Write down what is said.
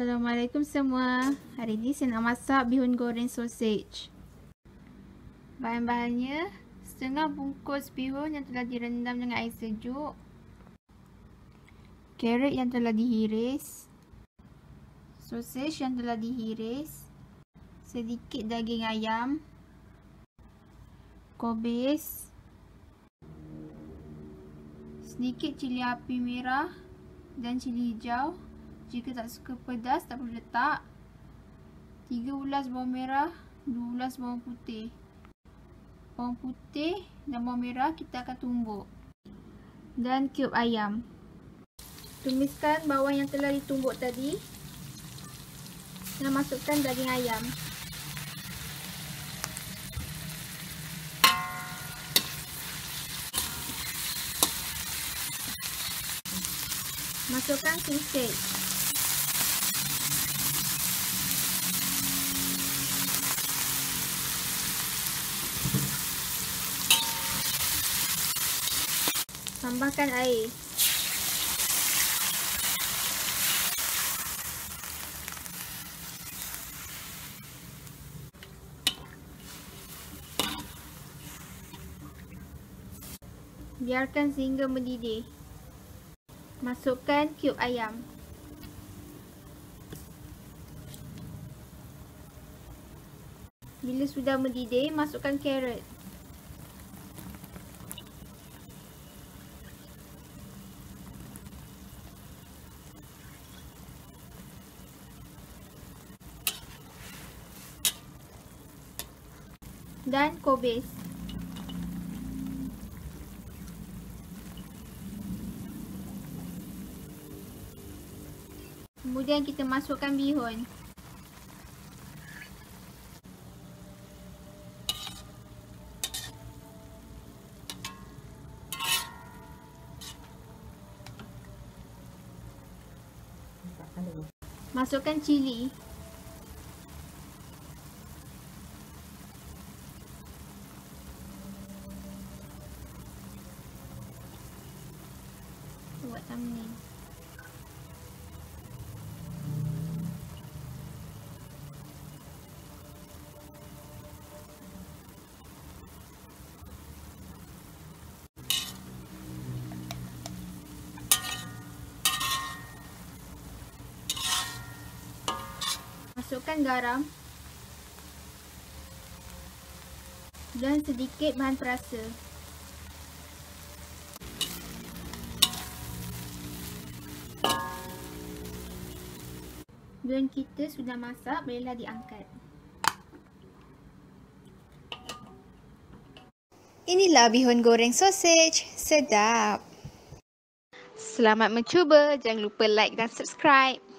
Assalamualaikum semua. Hari ini saya nak masak bihun goreng sausage. Bahan-bahannya setengah bungkus bihun yang telah direndam dengan air sejuk. Carrot yang telah dihiris. Sausage yang telah dihiris. Sedikit daging ayam. Kobis. Sedikit cili api merah dan cili hijau. Jika tak suka pedas, tak perlu letak. 3 ulas bawang merah, 2 ulas bawang putih. Bawang putih dan bawang merah kita akan tumbuk. Dan cube ayam. Tumiskan bawang yang telah ditumbuk tadi. Dan masukkan daging ayam. Masukkan sausage. Tambahkan air. Biarkan sehingga mendidih. Masukkan cube ayam. Bila sudah mendidih, masukkan carrot. Dan kobis. Kemudian kita masukkan bihun. Masukkan cili. Thumbnail Masukkan garam dan sedikit bahan perasa. Bihun kita sudah masak, bolehlah diangkat. Inilah bihun goreng sausage. Sedap. Selamat mencuba. Jangan lupa like dan subscribe.